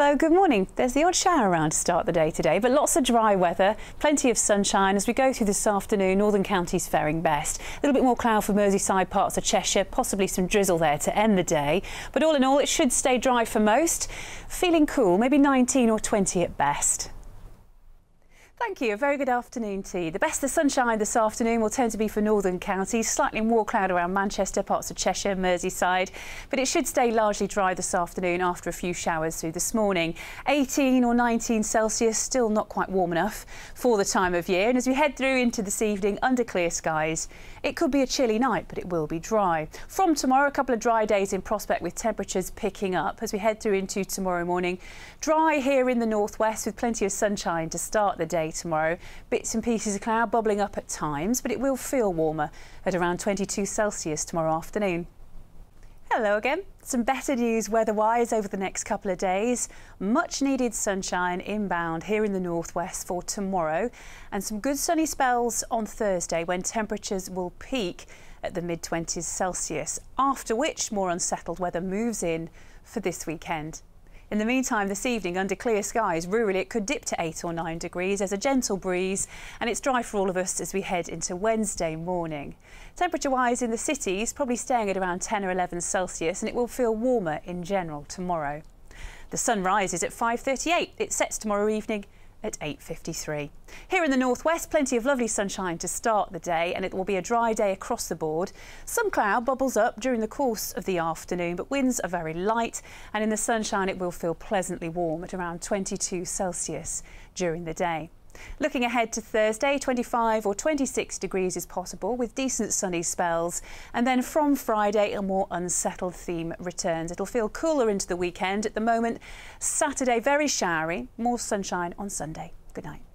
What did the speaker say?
Hello, good morning. There's the odd shower around to start the day today, but lots of dry weather, plenty of sunshine as we go through this afternoon. Northern counties faring best. A little bit more cloud for Merseyside, parts of Cheshire, possibly some drizzle there to end the day. But all in all, it should stay dry for most. Feeling cool, maybe 19 or 20 at best. Thank you. A very good afternoon to you. The best of sunshine this afternoon will tend to be for northern counties. Slightly more cloud around Manchester, parts of Cheshire, Merseyside. But it should stay largely dry this afternoon after a few showers through this morning. 18 or 19 Celsius, still not quite warm enough for the time of year. And as we head through into this evening under clear skies, it could be a chilly night, but it will be dry. From tomorrow, a couple of dry days in prospect with temperatures picking up as we head through into tomorrow morning. Dry here in the northwest with plenty of sunshine to start the day tomorrow. Bits and pieces of cloud bubbling up at times, but it will feel warmer at around 22 Celsius tomorrow afternoon. Hello again. Some better news weather-wise over the next couple of days. Much needed sunshine inbound here in the northwest for tomorrow and some good sunny spells on Thursday when temperatures will peak at the mid-20s Celsius, after which more unsettled weather moves in for this weekend. In the meantime, this evening, under clear skies, rurally it could dip to 8 or 9 degrees. There's a gentle breeze and it's dry for all of us as we head into Wednesday morning. Temperature-wise in the cities, probably staying at around 10 or 11 Celsius and it will feel warmer in general tomorrow. The sun rises at 5.38. It sets tomorrow evening at 8.53. Here in the northwest, plenty of lovely sunshine to start the day and it will be a dry day across the board. Some cloud bubbles up during the course of the afternoon, but winds are very light and in the sunshine it will feel pleasantly warm at around 22 Celsius during the day. Looking ahead to Thursday, 25 or 26 degrees is possible with decent sunny spells. And then from Friday, a more unsettled theme returns. It'll feel cooler into the weekend. At the moment, Saturday, very showery, more sunshine on Sunday. Good night.